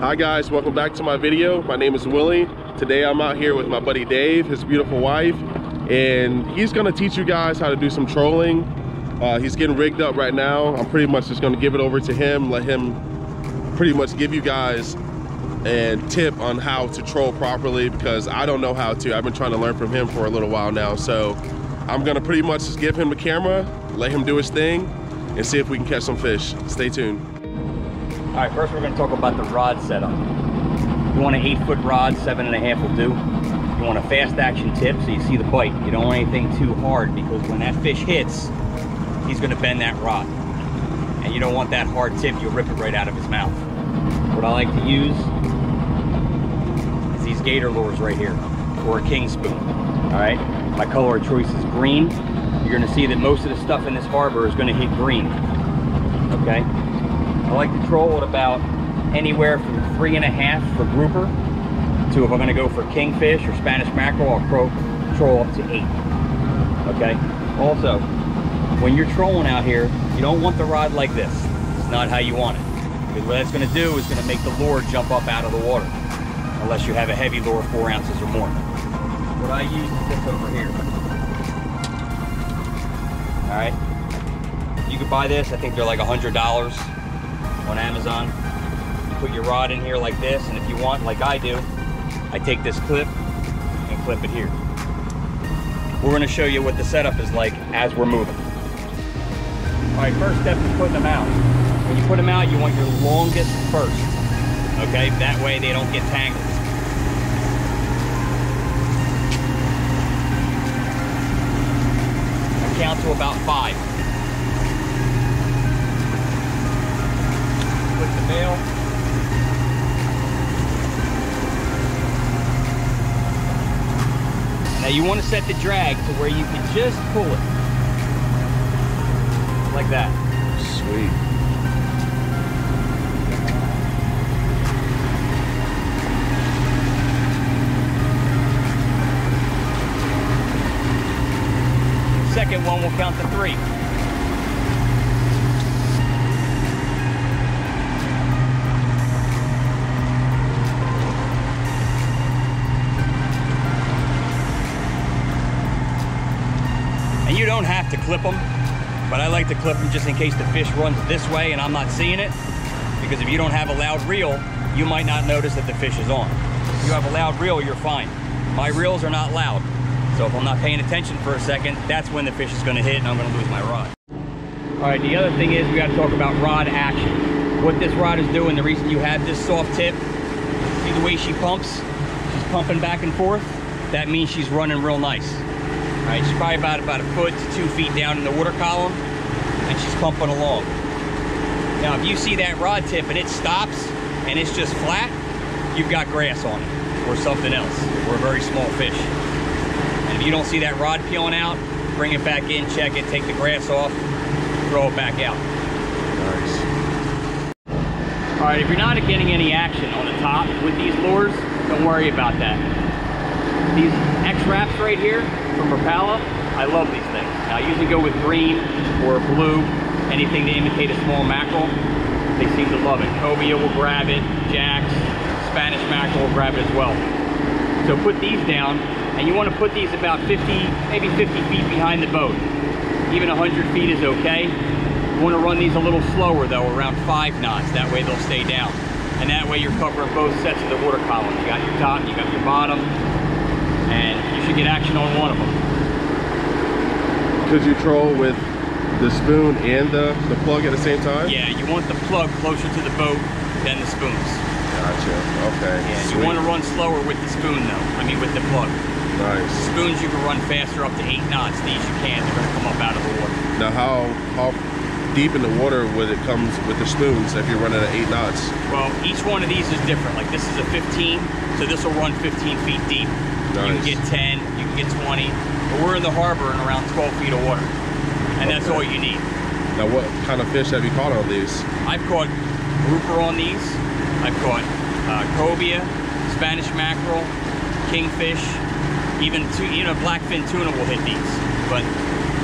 Hi guys, welcome back to my video. My name is Willie. Today I'm out here with my buddy Dave, his beautiful wife, and he's gonna teach you guys how to do some trolling. Uh, he's getting rigged up right now. I'm pretty much just gonna give it over to him, let him pretty much give you guys a tip on how to troll properly because I don't know how to. I've been trying to learn from him for a little while now. So I'm gonna pretty much just give him the camera, let him do his thing, and see if we can catch some fish. Stay tuned. All right, first we're gonna talk about the rod setup. You want an eight foot rod, seven and a half will do. You want a fast action tip so you see the bite. You don't want anything too hard because when that fish hits, he's gonna bend that rod. And you don't want that hard tip, you'll rip it right out of his mouth. What I like to use is these gator lures right here, or a king spoon, all right? My color of choice is green. You're gonna see that most of the stuff in this harbor is gonna hit green, okay? I like to troll at about anywhere from three and a half for grouper to if I'm gonna go for kingfish or Spanish mackerel, I'll troll, up to eight, okay? Also, when you're trolling out here, you don't want the rod like this. It's not how you want it. Because what that's gonna do is gonna make the lure jump up out of the water, unless you have a heavy lure, four ounces or more. What I use is this over here. All right? You could buy this, I think they're like a $100 on Amazon. You put your rod in here like this, and if you want, like I do, I take this clip and clip it here. We're gonna show you what the setup is like as we're moving. All right, first step is putting them out. When you put them out, you want your longest first, okay? That way they don't get tangled. I count to about five. Put the bail. Now you want to set the drag to where you can just pull it. Like that. Sweet. Second one will count to three. And you don't have to clip them, but I like to clip them just in case the fish runs this way and I'm not seeing it. Because if you don't have a loud reel, you might not notice that the fish is on. If you have a loud reel, you're fine. My reels are not loud. So if I'm not paying attention for a second, that's when the fish is gonna hit and I'm gonna lose my rod. All right, the other thing is we gotta talk about rod action. What this rod is doing, the reason you have this soft tip, see the way she pumps? She's pumping back and forth. That means she's running real nice. Right, she's probably about, about a foot to two feet down in the water column and she's pumping along. Now, if you see that rod tip and it stops and it's just flat, you've got grass on it or something else or a very small fish. And if you don't see that rod peeling out, bring it back in, check it, take the grass off, throw it back out. Nice. All right, if you're not getting any action on the top with these lures, don't worry about that. These X-Raps right here from Rapala, I love these things. Now, I usually go with green or blue, anything to imitate a small mackerel. They seem to love it. Cobia will grab it, Jacks, Spanish mackerel will grab it as well. So put these down, and you want to put these about 50, maybe 50 feet behind the boat. Even 100 feet is okay. You want to run these a little slower though, around five knots. That way they'll stay down. And that way you're covering both sets of the water column. You got your top, you got your bottom, and you should get action on one of them. Could you troll with the spoon and the, the plug at the same time? Yeah, you want the plug closer to the boat than the spoons. Gotcha. Okay. Yeah, Sweet. you want to run slower with the spoon though. I mean with the plug. Nice. Spoons you can run faster up to eight knots. These you can't. They're gonna come up out of the water. Now, how how deep in the water would it comes with the spoons if you're running at eight knots? Well, each one of these is different. Like this is a 15, so this will run 15 feet deep. You can get 10, you can get 20. But we're in the harbor in around 12 feet of water. And that's all you need. Now, what kind of fish have you caught on these? I've caught grouper on these. I've caught uh, cobia, Spanish mackerel, kingfish, even tu- even a blackfin tuna will hit these. But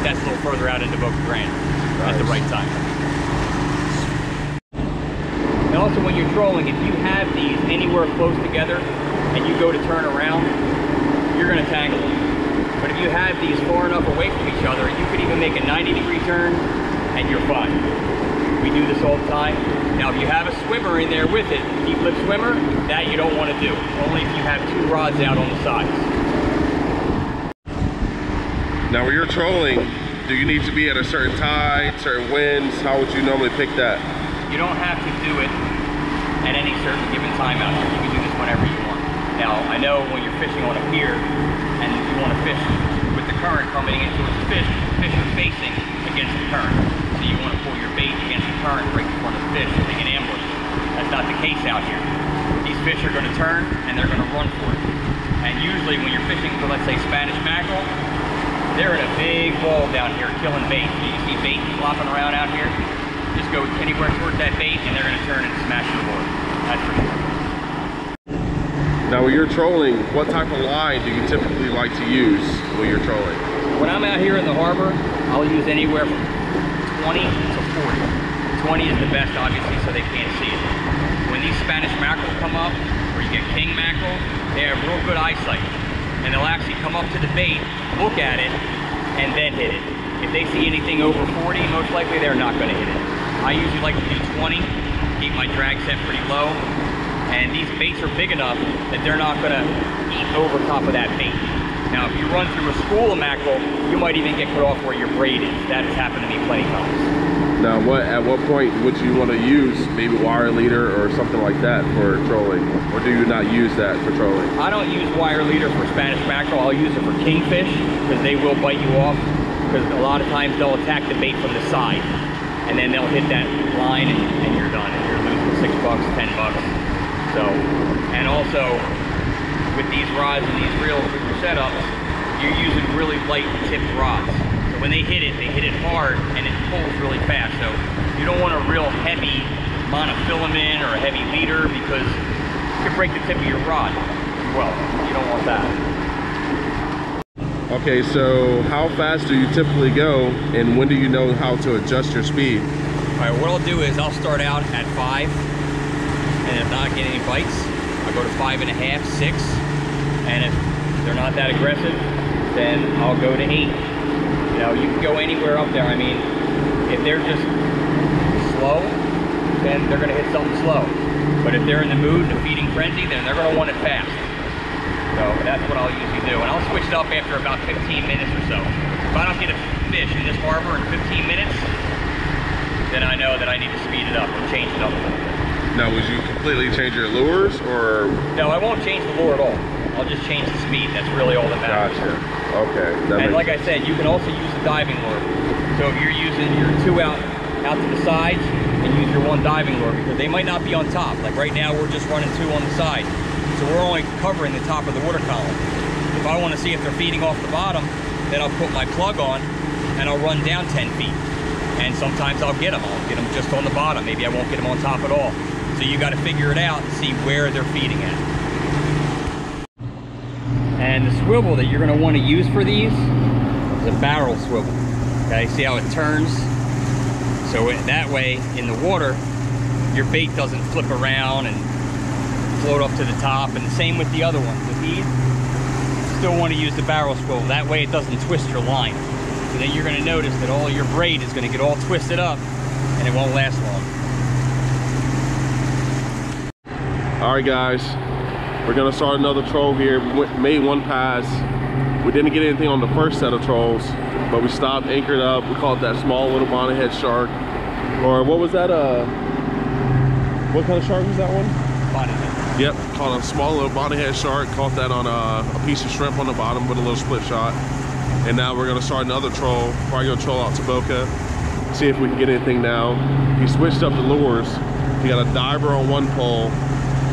that's a little further out into Boca Grande at the right time. And also when you're trolling, if you have these anywhere close together and you go to turn around, you're gonna tangle them. But if you have these far enough away from each other, you could even make a 90 degree turn and you're fine. We do this all the time. Now, if you have a swimmer in there with it, deep lip swimmer, that you don't want to do. Only if you have two rods out on the sides. Now, when you're trolling, do you need to be at a certain tide, certain winds? How would you normally pick that? You don't have to do it at any certain given time out here. You can do this whenever you want. Now, I know when you're fishing on a pier and you want to fish with the current coming into it, the fish, fish are facing against the current. So you want to pull your bait against the current right in front of the fish so they can ambush. That's not the case out here. These fish are going to turn and they're going to run for it. And usually when you're fishing for, let's say, Spanish mackerel, they're in a big ball down here killing bait. You see bait flopping around out here, just go anywhere towards that bait and they're going to turn and smash your board. That's for sure. Now, when you're trolling, what type of line do you typically like to use when you're trolling? When I'm out here in the harbor, I'll use anywhere from 20 to 40. 20 is the best, obviously, so they can't see it. When these Spanish mackerel come up, or you get king mackerel, they have real good eyesight. And they'll actually come up to the bait, look at it, and then hit it. If they see anything over 40, most likely they're not gonna hit it. I usually like to do 20, keep my drag set pretty low, and these baits are big enough that they're not gonna eat over top of that bait. Now, if you run through a school of mackerel, you might even get cut off where your braid is. That has happened to me plenty of times. Now, what at what point would you want to use maybe wire leader or something like that for trolling, or do you not use that for trolling? I don't use wire leader for Spanish mackerel. I'll use it for kingfish because they will bite you off. Because a lot of times they'll attack the bait from the side, and then they'll hit that line, and, and you're done. And you're losing six bucks, ten bucks. So, and also with these rods and these reels with your setups, you're using really light tipped rods. So when they hit it, they hit it hard and it pulls really fast. So you don't want a real heavy monofilament or a heavy leader because you can break the tip of your rod. Well, you don't want that. Okay, so how fast do you typically go, and when do you know how to adjust your speed? All right, what I'll do is I'll start out at five, and if not getting any bites, I'll go to five and a half, six, and if they're not that aggressive, then I'll go to eight. You know, you can go anywhere up there. I mean, if they're just slow, then they're gonna hit something slow. But if they're in the mood, in a feeding frenzy, then they're gonna want it fast. So that's what I'll usually do. And I'll switch it up after about 15 minutes or so. If I don't get a fish in this harbor in 15 minutes, then I know that I need to speed it up and change it up a little bit. Now, would you completely change your lures, or No, I won't change the lure at all. I'll just change the speed. That's really all that matters. gotcha? Okay, that And like I said, you can also use the diving lure. So if you're using your two out out to the sides and use your one diving lure because they might not be on top. Like right now, we're just running two on the side. So we're only covering the top of the water column. If I want to see if they're feeding off the bottom, then I'll put my plug on and I'll run down 10 feet. And sometimes I'll get them. I'll get them just on the bottom. Maybe I won't get them on top at all. So you got to figure it out and see where they're feeding at. And the swivel that you're going to want to use for these is a barrel swivel. Okay, see how it turns? So it, that way, in the water, your bait doesn't flip around and float up to the top. And the same with the other ones. With these, still want to use the barrel swivel. That way it doesn't twist your line. So then you're going to notice that all your braid is going to get all twisted up and it won't last long. All right, guys, we're gonna start another troll here. We went, made one pass. We didn't get anything on the first set of trolls, but we stopped, anchored up. We caught that small little bonnethead shark, or what was that? Uh, what kind of shark was that one? Bonnethead. Yep, caught a small little bonnethead shark. Caught that on a, a piece of shrimp on the bottom with a little split shot. And now we're gonna start another troll. Probably gonna troll out to Boca. See if we can get anything now. He switched up the lures. He got a diver on one pole,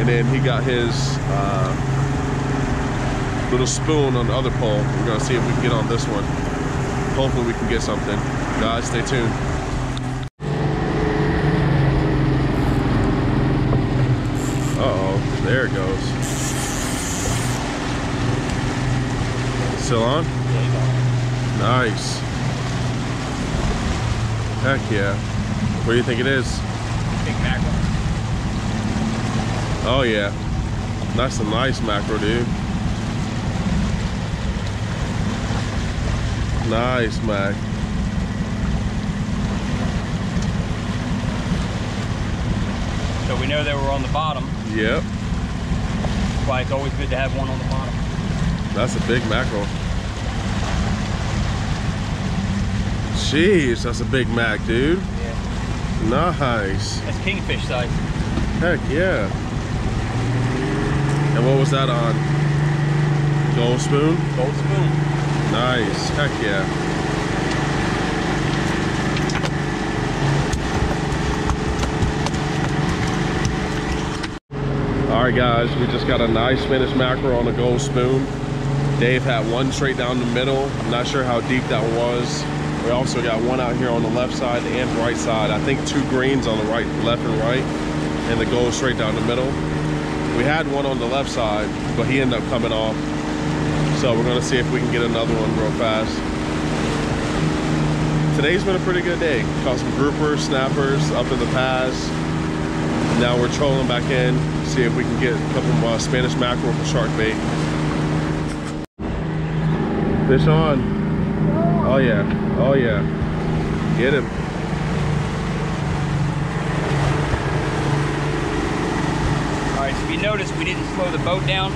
and then he got his uh, little spoon on the other pole. We're gonna see if we can get on this one. Hopefully we can get something. Guys, stay tuned. Uh-oh, there it goes. Still on? Nice. Heck yeah. What do you think it is? Big mackerel. Oh yeah. That's a nice macro, dude. Nice, Mac. So we know that we're on the bottom. Yep. That's why it's always good to have one on the bottom. That's a big mackerel. Jeez, that's a big mac, dude. Yeah. Nice. That's kingfish size. Heck yeah. And what was that on? Gold spoon? Gold spoon. Nice. Heck yeah. All right, guys, we just got a nice Spanish mackerel on a gold spoon. Dave had one straight down the middle. I'm not sure how deep that was. We also got one out here on the left side and right side. I think two greens on the right, left and right, and the gold straight down the middle. We had one on the left side, but he ended up coming off. So we're gonna see if we can get another one real fast. Today's been a pretty good day. Caught some groupers, snappers up in the pass. Now we're trolling back in, see if we can get a couple more Spanish mackerel for shark bait. Fish on. Oh yeah, oh yeah. Get him. All right, so if you notice, we didn't slow the boat down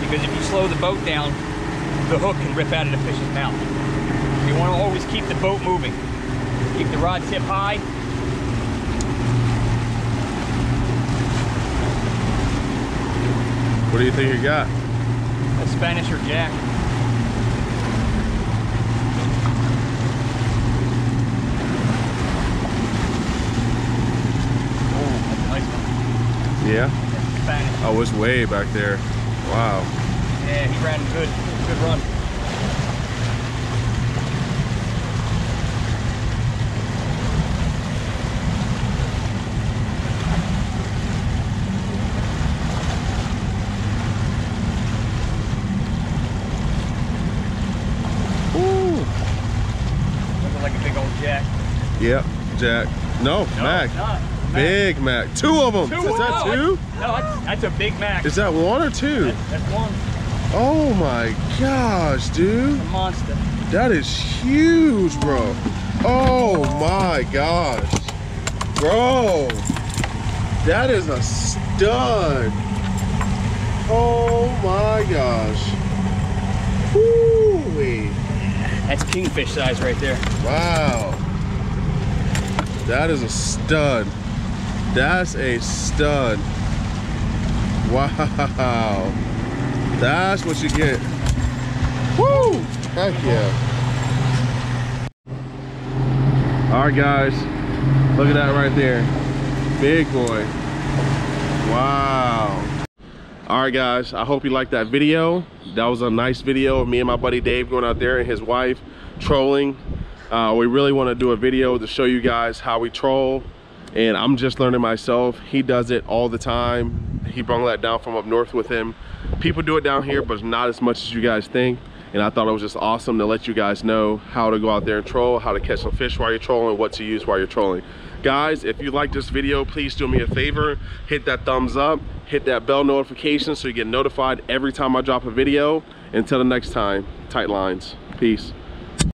because if you slow the boat down, the hook can rip out of the fish's mouth. You want to always keep the boat moving. Keep the rod tip high. What do you think you got? A Spanish or jack. Oh, that's a nice one. Yeah? Oh, it's way back there. Wow. Yeah, he ran good. Good run. Ooh. Looking like a big old jack. Yep, Jack. No, No, Mac. Big Mac. Two of them. Two? Is that no, two? That's, no, that's, that's a big mac. Is that one or two? That's, that's one. Oh my gosh, dude. A monster. That is huge, bro. Oh my gosh. Bro. That is a stud. Oh my gosh. Woo-wee. That's kingfish size right there. Wow. That is a stud. That's a stud. Wow. That's what you get. Woo! Heck yeah. All right, guys. Look at that right there. Big boy. Wow. All right, guys. I hope you liked that video. That was a nice video of me and my buddy Dave going out there and his wife trolling. Uh, we really want to do a video to show you guys how we troll. And I'm just learning myself. He does it all the time. He brought that down from up north with him. People do it down here, but not as much as you guys think. And I thought it was just awesome to let you guys know how to go out there and troll, how to catch some fish while you're trolling, what to use while you're trolling. Guys, if you like this video, please do me a favor. Hit that thumbs up, hit that bell notification so you get notified every time I drop a video. Until the next time, tight lines. Peace.